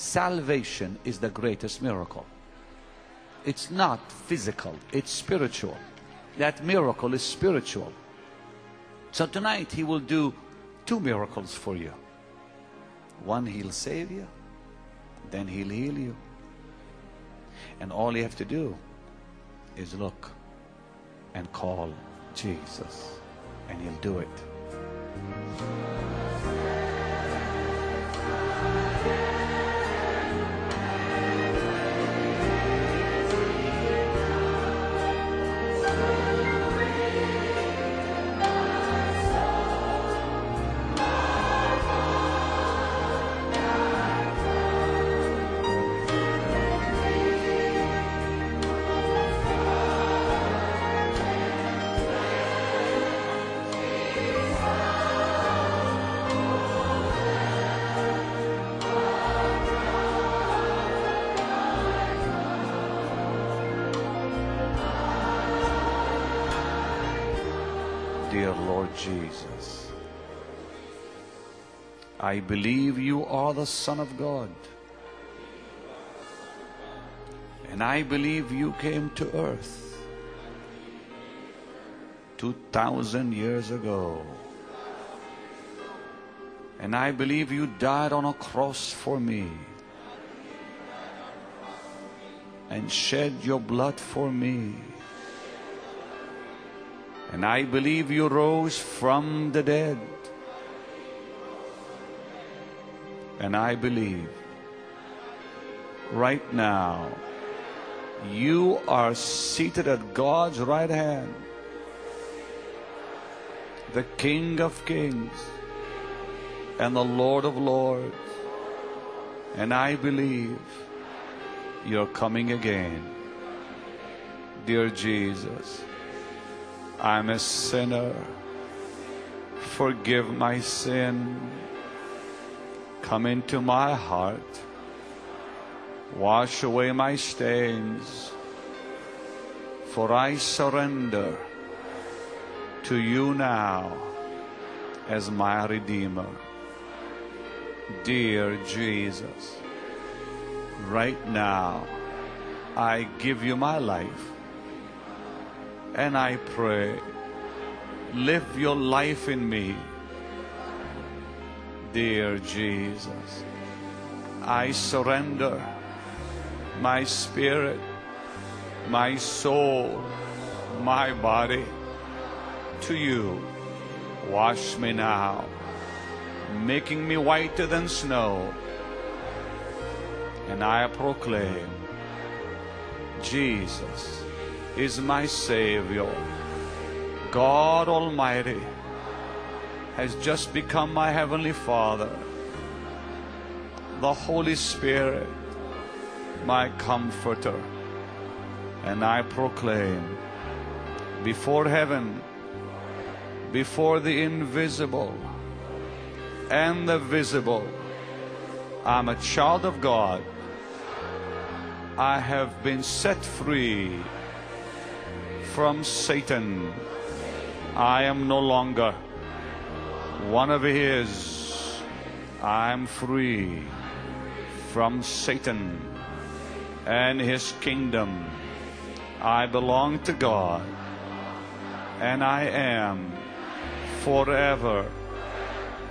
Salvation is the greatest miracle. It's not physical, it's spiritual. That miracle is spiritual. So tonight he will do two miracles for you. One, he'll save you, then he'll heal you. And all you have to do is look and call Jesus, and he'll do it. Jesus, I believe you are the Son of God. And I believe you came to earth 2,000 years ago. And I believe you died on a cross for me and shed your blood for me. And I believe you rose from the dead. And I believe right now you are seated at God's right hand, the King of kings and the Lord of lords. And I believe you're coming again. Dear Jesus, I'm a sinner. Forgive my sin. Come into my heart. Wash away my stains. For I surrender to you now as my Redeemer. Dear Jesus, right now I give you my life. And I pray, live your life in me. Dear Jesus, I surrender my spirit, my soul, my body to you. Wash me now, making me whiter than snow. And I proclaim, Jesus is my Savior. God Almighty has just become my Heavenly Father. The Holy Spirit, my Comforter. And I proclaim before heaven, before the invisible and the visible, I'm a child of God. I have been set free from Satan. I am no longer one of his. I'm free from Satan and his kingdom. I belong to God and I am forever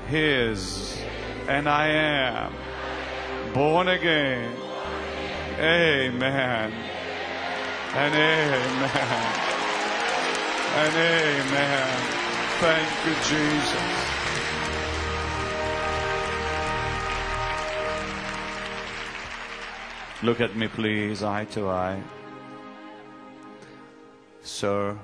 his and I am born again. Amen and amen and amen. Thank you, Jesus. Look at me, please, eye to eye. Sir,